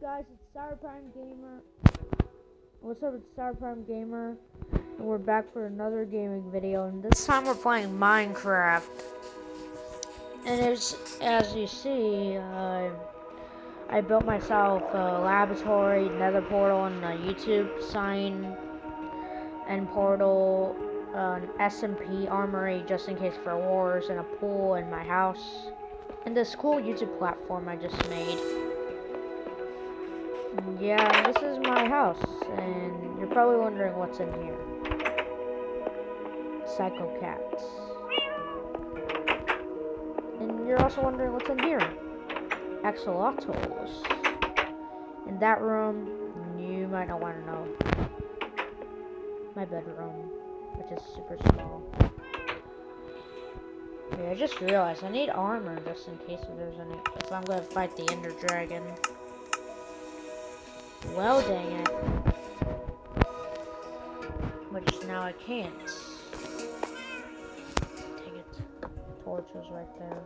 guys? It's Star Prime Gamer. What's up? It's Star Prime Gamer, and we're back for another gaming video. And this time we're playing Minecraft. And as as you see, uh, I built myself a laboratory, Nether portal, and a YouTube sign, and portal, uh, an SMP armory just in case for wars, and a pool in my house, and this cool YouTube platform I just made. Yeah, this is my house, and you're probably wondering what's in here. Psycho cats. And you're also wondering what's in here. Axolotls. In that room, you might not want to know. My bedroom, which is super small. Okay, I just realized I need armor just in case if there's any. If I'm gonna fight the Ender Dragon. Well, dang it. Which now I can't. Take it. Torches right there.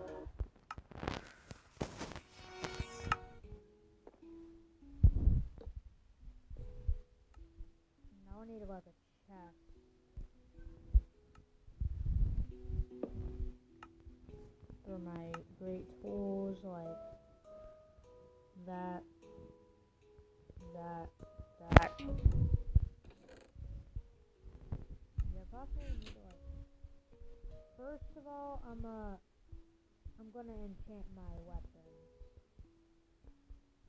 All, I'm uh, I'm gonna enchant my weapons.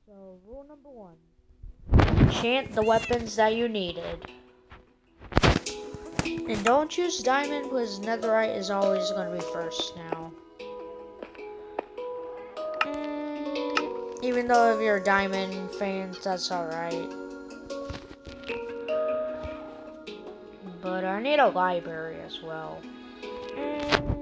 So rule number one: enchant the weapons that you needed, and don't use diamond because netherite is always gonna be first now. Even though if you're diamond fans, that's alright. But I need a library as well. There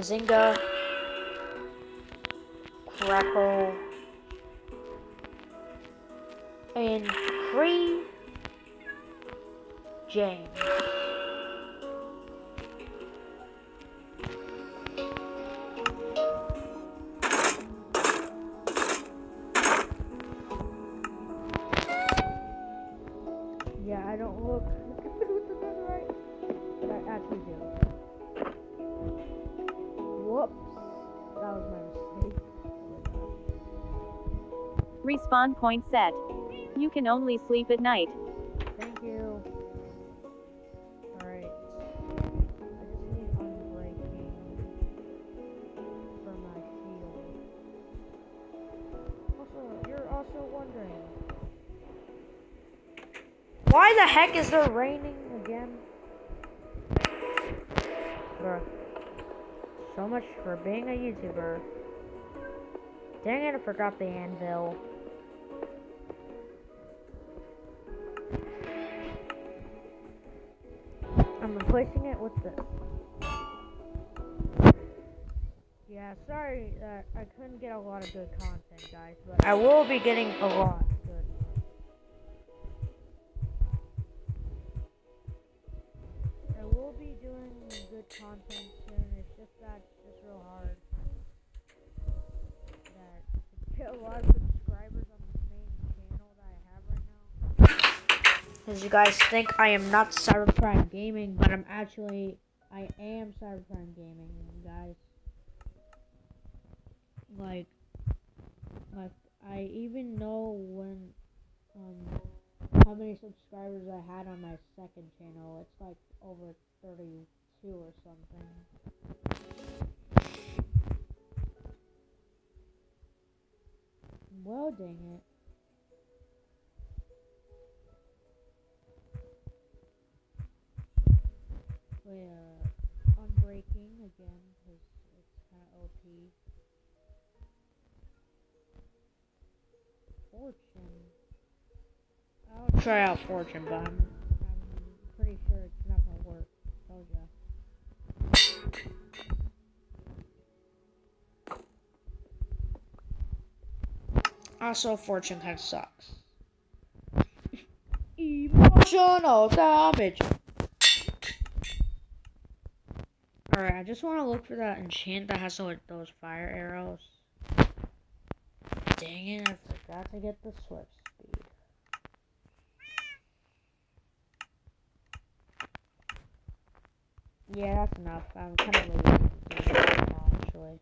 Bazinga. Crackle. And free James. Respawn point set. You can only sleep at night. Thank you. Why the heck is there raining again? Bruh. So much for being a YouTuber. Dang it, I forgot the anvil. I'm replacing it with this. Yeah, sorry that I couldn't get a lot of good content, guys, but I will be getting a lot As you guys think I am not Cyberprime Gaming, but I'm actually I am Cyberprime Gaming, guys. Like, like I even know when um how many subscribers I had on my second channel. It's like over 32 or something. Well, dang it. Wait, uh, unbreaking again, because it's kind of OP. Fortune. I'll try out fortune, but I'm, I'm pretty sure it's not gonna work. Told ya. Also, fortune kind of sucks. Emotional damage. Alright, I just want to look for that enchant that has like those fire arrows. Dang it, I forgot to get the swift speed. Yeah, that's enough. I'm kind of lazy actually.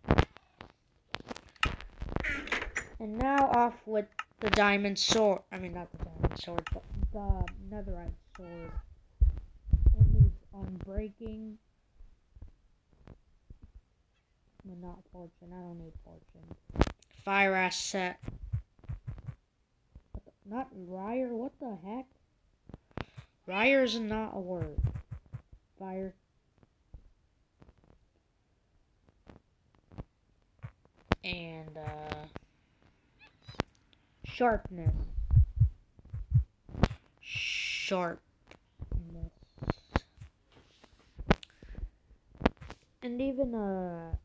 And now off with the diamond sword. I mean, not the diamond sword, but the netherite sword. It needs unbreaking. Well, not fortune. I don't need fortune. Fire Aspect. Not Ryer. What the heck? Ryer is not a word. Fire. And, uh, sharpness. Sharpness. And even, uh,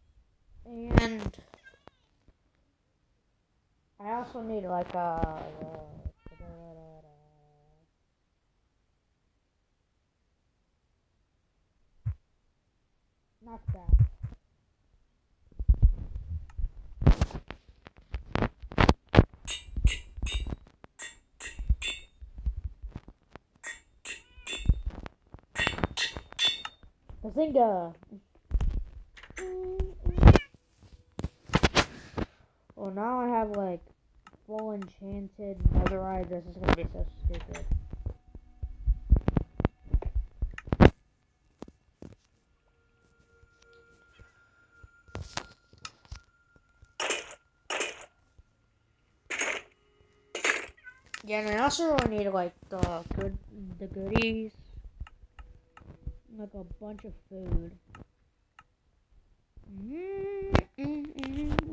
and I also need like a. Uh, not that. Bazinga! Well, now I have like full enchanted netherite. This is gonna be so stupid. Yeah, and I also really need like the good the goodies. Like a bunch of food. Mm -hmm.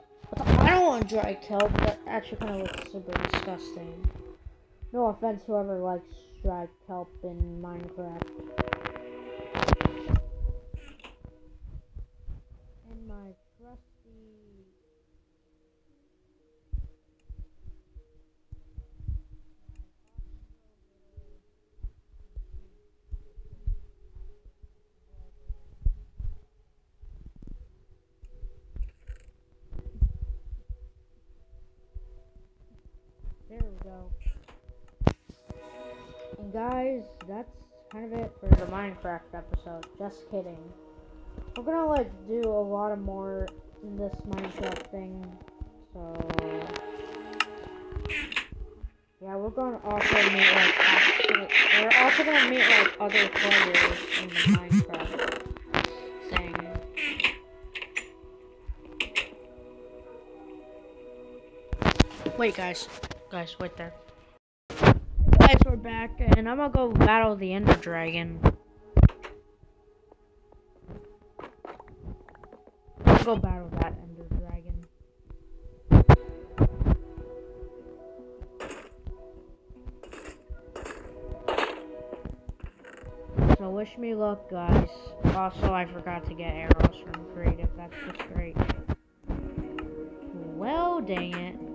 I don't want dry kelp. That actually kind of looks super disgusting. No offense, whoever likes dry kelp in Minecraft. And my trusty. There we go. And guys, that's kind of it for the Minecraft episode. Just kidding. We're gonna like do a lot of more in this Minecraft thing. So yeah, we're gonna also meet like actual, we're also gonna meet like other players in the Minecraft thing. Wait guys guys, wait there. Back, and I'm gonna go battle the Ender Dragon. Go battle that Ender Dragon. So wish me luck, guys. Also, I forgot to get arrows from creative. That's just great. Well, dang it.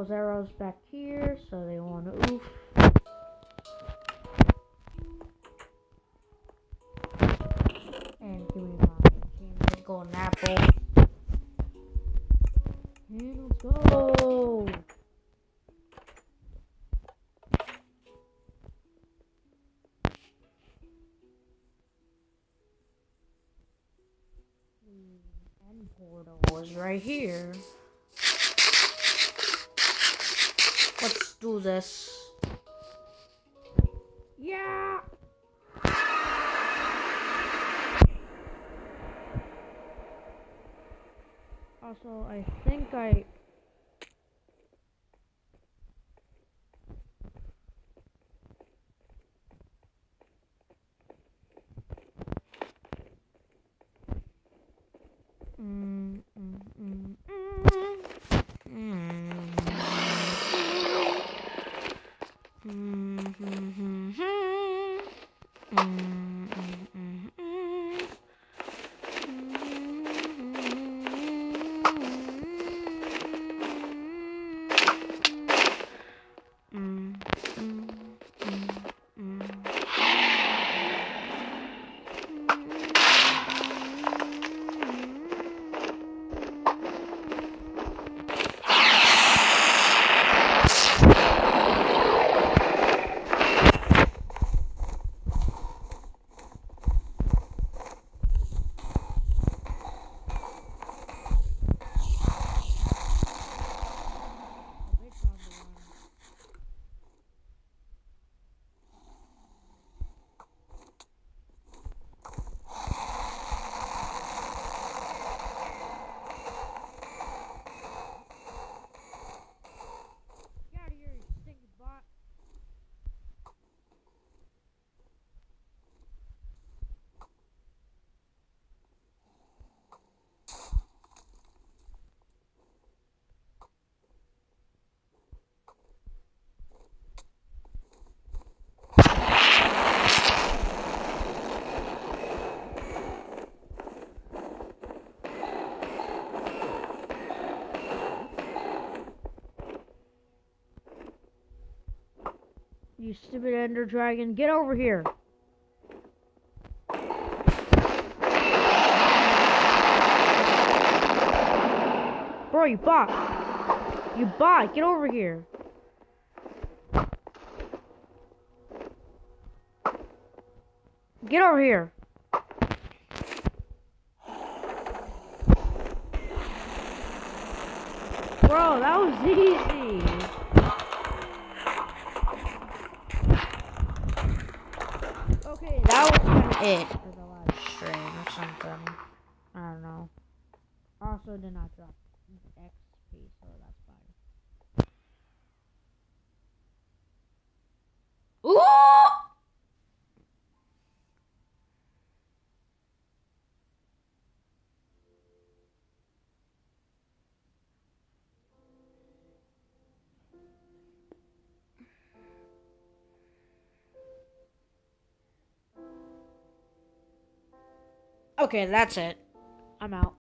Those arrows back here so they won't oof. an apple. And let's go. Mm, the end portal is right here. Let's do this. Yeah. Also, I think I. You stupid ender dragon, get over here. Bro, you bot. You bot, get over here. Get over here. Bro, that was easy. Okay, that was kind of it Okay, that's it. I'm out.